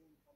seen.